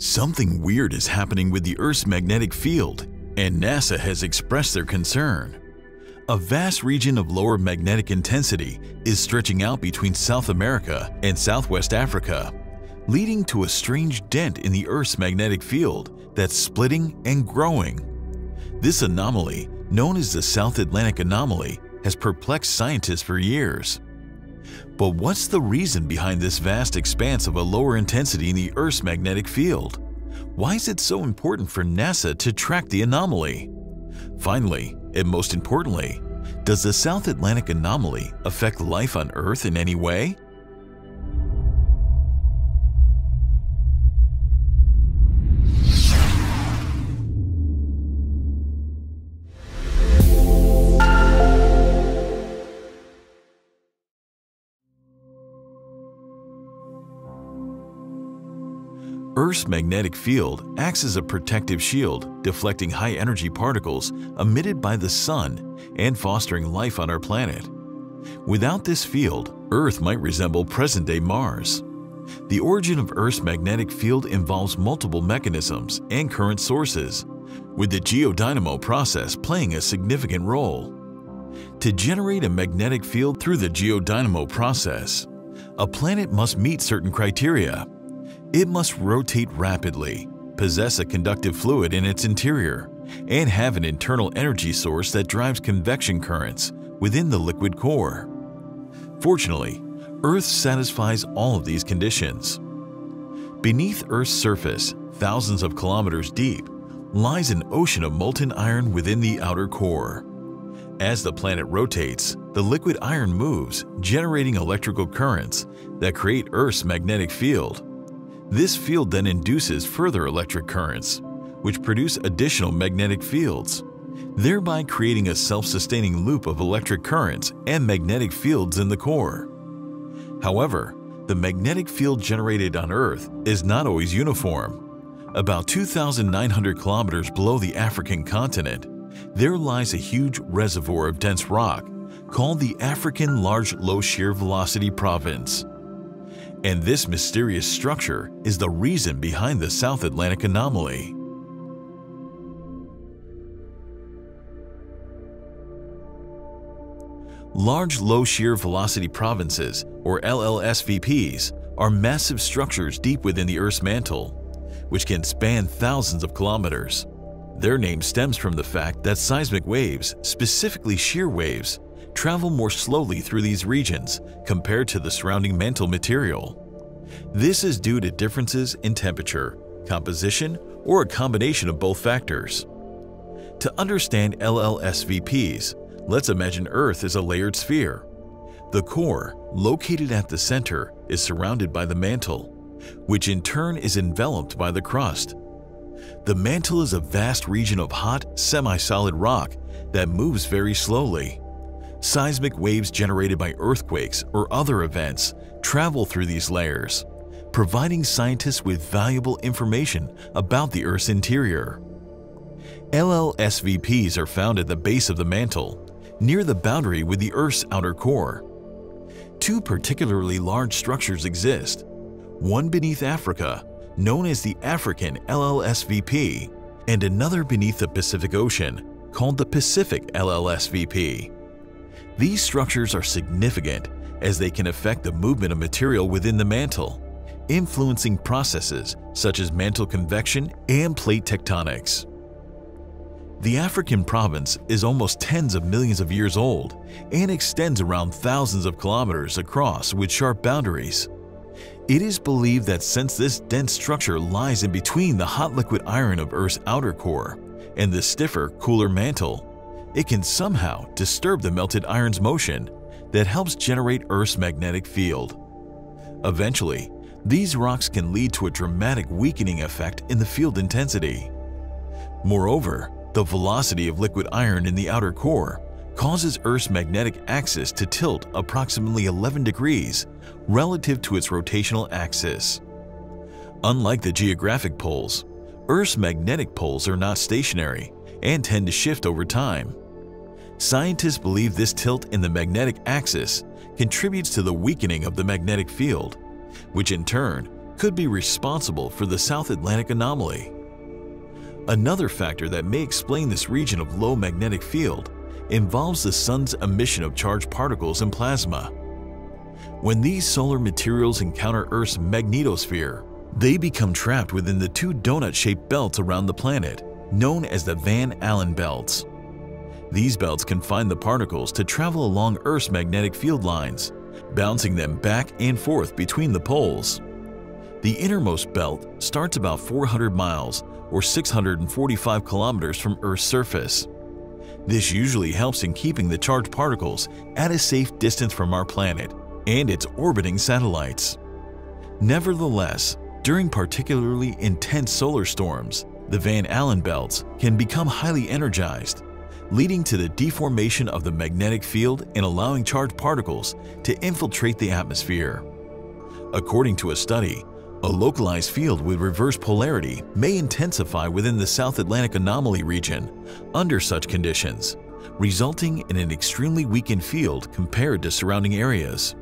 Something weird is happening with the Earth's magnetic field, and NASA has expressed their concern. A vast region of lower magnetic intensity is stretching out between South America and Southwest Africa, leading to a strange dent in the Earth's magnetic field that's splitting and growing. This anomaly, known as the South Atlantic Anomaly, has perplexed scientists for years. But what's the reason behind this vast expanse of a lower intensity in the Earth's magnetic field? Why is it so important for NASA to track the anomaly? Finally, and most importantly, does the South Atlantic Anomaly affect life on Earth in any way? Earth's magnetic field acts as a protective shield, deflecting high-energy particles emitted by the Sun and fostering life on our planet. Without this field, Earth might resemble present-day Mars. The origin of Earth's magnetic field involves multiple mechanisms and current sources, with the geodynamo process playing a significant role. To generate a magnetic field through the geodynamo process, a planet must meet certain criteria it must rotate rapidly, possess a conductive fluid in its interior, and have an internal energy source that drives convection currents within the liquid core. Fortunately, Earth satisfies all of these conditions. Beneath Earth's surface, thousands of kilometers deep, lies an ocean of molten iron within the outer core. As the planet rotates, the liquid iron moves, generating electrical currents that create Earth's magnetic field this field then induces further electric currents, which produce additional magnetic fields, thereby creating a self-sustaining loop of electric currents and magnetic fields in the core. However, the magnetic field generated on Earth is not always uniform. About 2,900 kilometers below the African continent, there lies a huge reservoir of dense rock called the African Large Low Shear Velocity Province. And this mysterious structure is the reason behind the South Atlantic anomaly. Large Low Shear Velocity Provinces, or LLSVPs, are massive structures deep within the Earth's mantle, which can span thousands of kilometers. Their name stems from the fact that seismic waves, specifically shear waves, travel more slowly through these regions compared to the surrounding mantle material. This is due to differences in temperature, composition, or a combination of both factors. To understand LLSVPs, let's imagine Earth is a layered sphere. The core, located at the center, is surrounded by the mantle, which in turn is enveloped by the crust. The mantle is a vast region of hot, semi-solid rock that moves very slowly. Seismic waves generated by earthquakes or other events travel through these layers, providing scientists with valuable information about the Earth's interior. LLSVPs are found at the base of the mantle, near the boundary with the Earth's outer core. Two particularly large structures exist, one beneath Africa, known as the African LLSVP, and another beneath the Pacific Ocean, called the Pacific LLSVP. These structures are significant as they can affect the movement of material within the mantle, influencing processes such as mantle convection and plate tectonics. The African province is almost tens of millions of years old and extends around thousands of kilometers across with sharp boundaries. It is believed that since this dense structure lies in between the hot liquid iron of Earth's outer core and the stiffer, cooler mantle, it can somehow disturb the melted iron's motion that helps generate Earth's magnetic field. Eventually, these rocks can lead to a dramatic weakening effect in the field intensity. Moreover, the velocity of liquid iron in the outer core causes Earth's magnetic axis to tilt approximately 11 degrees relative to its rotational axis. Unlike the geographic poles, Earth's magnetic poles are not stationary and tend to shift over time. Scientists believe this tilt in the magnetic axis contributes to the weakening of the magnetic field, which in turn could be responsible for the South Atlantic anomaly. Another factor that may explain this region of low magnetic field involves the Sun's emission of charged particles and plasma. When these solar materials encounter Earth's magnetosphere, they become trapped within the two donut-shaped belts around the planet, known as the Van Allen belts. These belts confine the particles to travel along Earth's magnetic field lines, bouncing them back and forth between the poles. The innermost belt starts about 400 miles or 645 kilometers from Earth's surface. This usually helps in keeping the charged particles at a safe distance from our planet and its orbiting satellites. Nevertheless, during particularly intense solar storms, the Van Allen belts can become highly energized, leading to the deformation of the magnetic field and allowing charged particles to infiltrate the atmosphere. According to a study, a localized field with reverse polarity may intensify within the South Atlantic anomaly region under such conditions, resulting in an extremely weakened field compared to surrounding areas.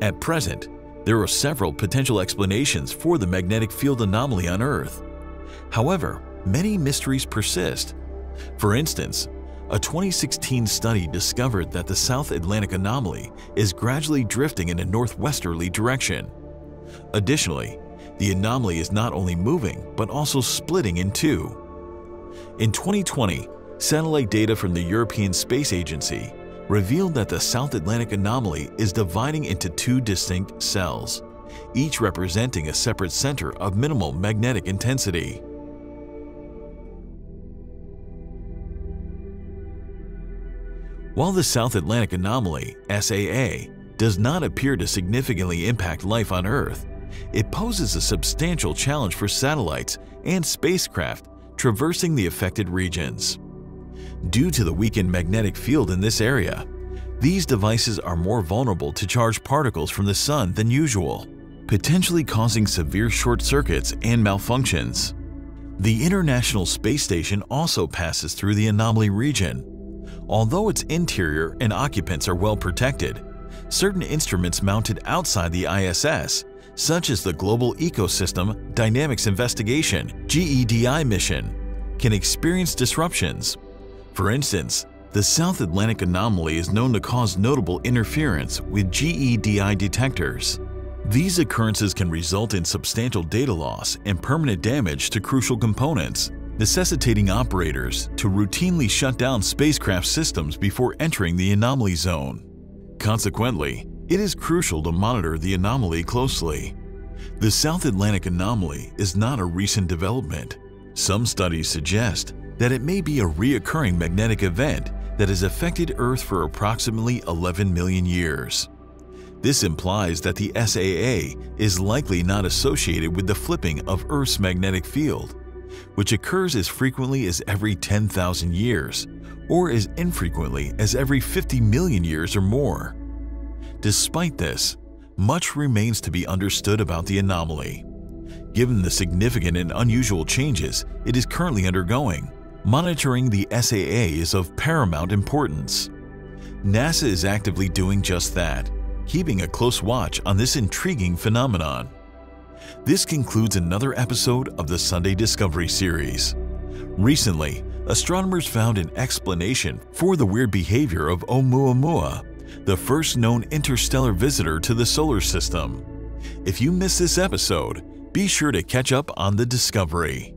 At present, there are several potential explanations for the magnetic field anomaly on Earth. However, many mysteries persist. For instance, a 2016 study discovered that the South Atlantic anomaly is gradually drifting in a northwesterly direction, Additionally, the anomaly is not only moving, but also splitting in two. In 2020, satellite data from the European Space Agency revealed that the South Atlantic anomaly is dividing into two distinct cells, each representing a separate center of minimal magnetic intensity. While the South Atlantic Anomaly, SAA, does not appear to significantly impact life on Earth, it poses a substantial challenge for satellites and spacecraft traversing the affected regions. Due to the weakened magnetic field in this area, these devices are more vulnerable to charged particles from the Sun than usual, potentially causing severe short circuits and malfunctions. The International Space Station also passes through the anomaly region. Although its interior and occupants are well protected, certain instruments mounted outside the ISS such as the Global Ecosystem Dynamics Investigation GEDI mission, can experience disruptions. For instance, the South Atlantic anomaly is known to cause notable interference with GEDI detectors. These occurrences can result in substantial data loss and permanent damage to crucial components, necessitating operators to routinely shut down spacecraft systems before entering the anomaly zone. Consequently, it is crucial to monitor the anomaly closely. The South Atlantic anomaly is not a recent development. Some studies suggest that it may be a reoccurring magnetic event that has affected Earth for approximately 11 million years. This implies that the SAA is likely not associated with the flipping of Earth's magnetic field, which occurs as frequently as every 10,000 years or as infrequently as every 50 million years or more. Despite this, much remains to be understood about the anomaly. Given the significant and unusual changes it is currently undergoing, monitoring the SAA is of paramount importance. NASA is actively doing just that, keeping a close watch on this intriguing phenomenon. This concludes another episode of the Sunday Discovery series. Recently, astronomers found an explanation for the weird behavior of Oumuamua the first known interstellar visitor to the solar system. If you missed this episode, be sure to catch up on the discovery.